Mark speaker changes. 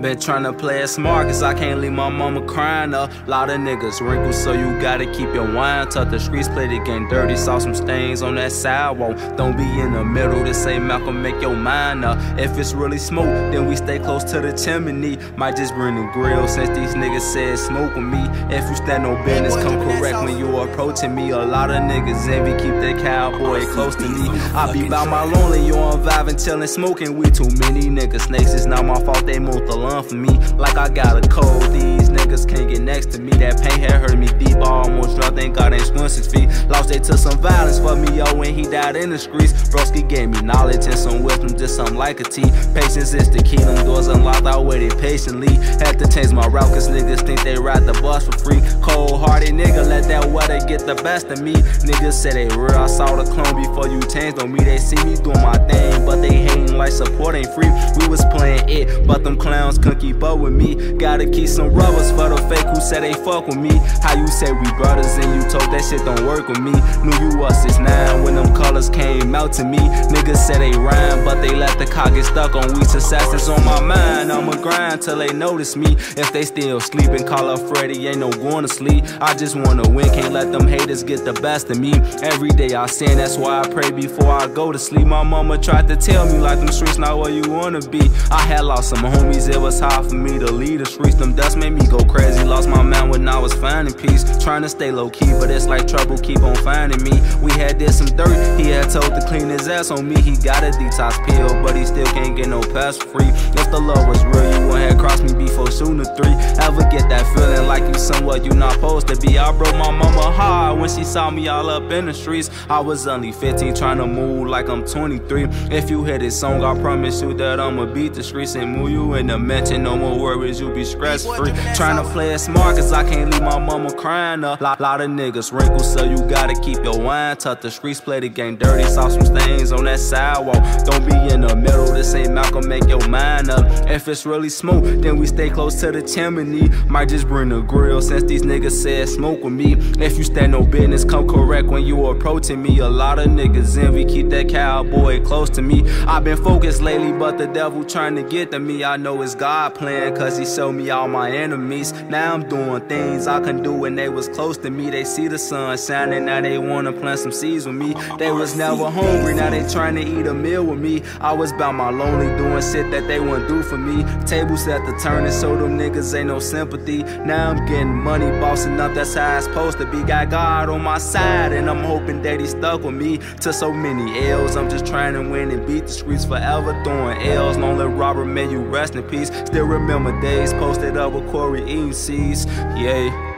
Speaker 1: Been tryna play it smart, cause I can't leave my mama crying. A lot of niggas wrinkles, so you gotta keep your wine tucked. The streets play the game dirty, saw some stains on that sidewalk. Don't be in the middle, this ain't Malcolm, make your mind up. If it's really smoke, then we stay close to the chimney. Might just bring the grill since these niggas said smoke with me. If you stand no business, come approaching me. A lot of niggas envy, keep that cowboy close to me. I be by my lonely, you on vibing, chillin', smoking. We too many niggas. Snakes it's not my fault, they moved the lawn for me. Like I got a cold, these niggas thank God ain't swim six feet. Lost they took some violence for me, yo, when he died in the streets. Broski gave me knowledge and some wisdom, just something like a T. Patience is the key, them doors unlocked, I waited patiently. Had to change my route, cause niggas think they ride the bus for free. Cold hearted nigga, let that weather get the best of me. Niggas say they real, I saw the clone before you changed on me. They see me doing my thing, but they hating like support ain't free. We was playing it, but them clowns couldn't keep up with me. Gotta keep some rubbers for the fake who said they fuck with me. How you say we brothers you told that shit don't work with me. Knew you was six nine when them colors came out to me. Niggas said they rhyme, but they let the cock get stuck on we successes on my mind. I'ma grind till they notice me. If they still sleeping, call up Freddy, ain't no going to sleep. I just wanna win, can't let them haters get the best of me. Every day I sin, that's why I pray before I go to sleep. My mama tried to tell me like them streets not where you wanna be. I had lost some homies, it was hard for me to leave the streets. Them dust made me go crazy. Lost my mind when I was finding peace. Trying to stay low key, but it's like trouble keep on finding me. We had did some dirt, he had told to clean his ass on me. He got a detox pill, but he still can't get no pass free. If the love was real, you wouldn't have crossed me before shooting three. Ever get that feeling like you somewhere you not supposed to be? I broke my mama hard when she saw me all up in the streets. I was only 15, trying to move like I'm 23. If you hear this song, I promise you that I'ma beat the streets and move you in the mansion. No more worries, you be stress free. Trying to play it smart, cause I can't leave my mama crying. A lot, lot of niggas wrinkles, so you gotta keep your wine tucked. The streets play the game dirty, saw some stains on that sidewalk. Don't be in the ain't Malcolm, make your mind up. If it's really smoke, then we stay close to the chimney. Might just bring the grill since these niggas said smoke with me. If you stand no business, come correct when you approaching me. A lot of niggas envy, keep that cowboy close to me. I've been focused lately, but the devil trying to get to me. I know it's God plan, cause he showed me all my enemies. Now I'm doing things I can do when they was close to me. They see the sun shining, now they wanna plant some seeds with me. They was never hungry, now they trying to eat a meal with me. I was about my lonely, doing shit that they wouldn't do for me. Tables at the turning, so them niggas ain't no sympathy. Now I'm getting money, bossing up, that's how it's supposed to be. Got God on my side, and I'm hoping that he stuck with me to so many L's. I'm just trying to win and beat the streets forever, throwing L's. Lonely robber, may you rest in peace. Still remember days posted up with Corey seeds. Yeah.